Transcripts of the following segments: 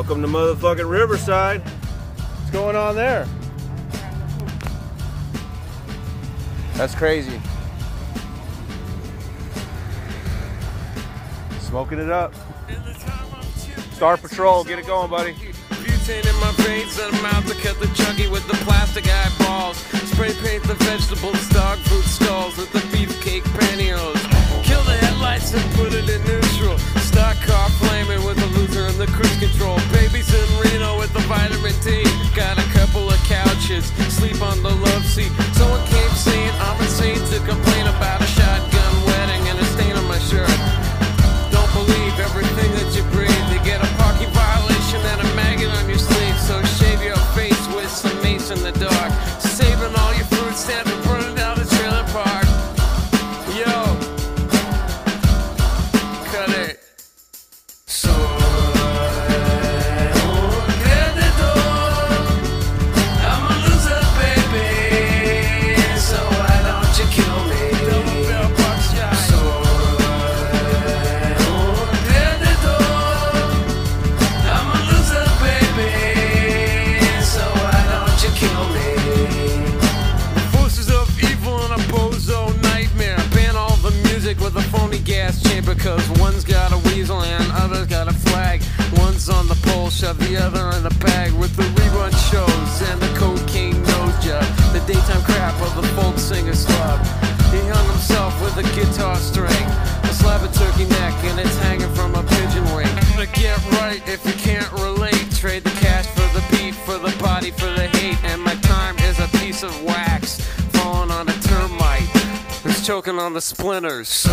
Welcome to motherfucking Riverside. What's going on there? That's crazy. Smoking it up. Star Patrol, get it going, buddy. Butane in my veins and I'm out to cut the chunky with the plastic eyeballs. Spray paint the vegetables, dog food skulls with the beefcake pantyhose. Kill the headlights and put it in neutral. The cruise control. Babies in Reno with the vitamin D. Got a couple of couches, sleep on the love seat. Someone came saying I'm insane to complain about a shotgun wedding and a stain on my shirt. Don't believe everything that you breathe. You get a parking violation and a maggot on your sleeve. So shave your face with some mace in the dark. Saving all your food stamps phony gas. Cause one's got a weasel and other's got a flag. One's on the pole, shove the other in the bag. With the rerun shows and the cocaine nose job. The daytime crap of the folk singer slub. He hung himself with a guitar string. A slab of turkey neck and it's hanging from a pigeon wing. But get right if you can't relate. Trade the cash for the beat, for the body, for the hate. And my time is a piece of wax falling on a termite. Who's choking on the splinters.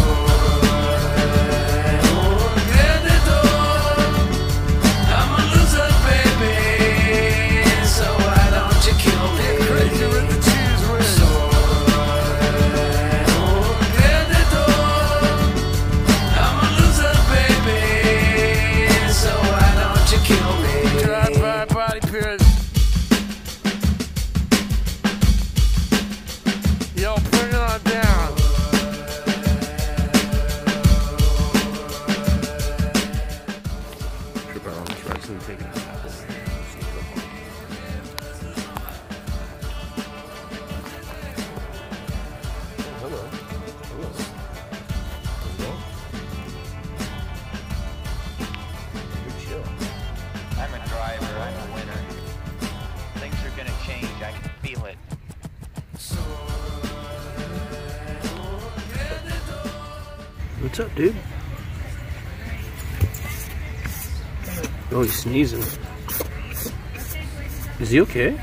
What's up, dude? Oh, he's sneezing. Is he okay?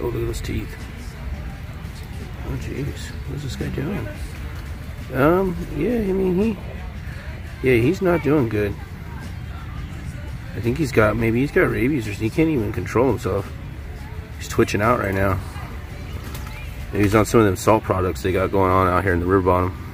Oh, look at those teeth. Oh, jeez. What's this guy doing? Um, yeah, I mean, he... Yeah, he's not doing good. I think he's got, maybe he's got rabies or. He can't even control himself. He's twitching out right now. He's on some of them salt products they got going on out here in the river bottom.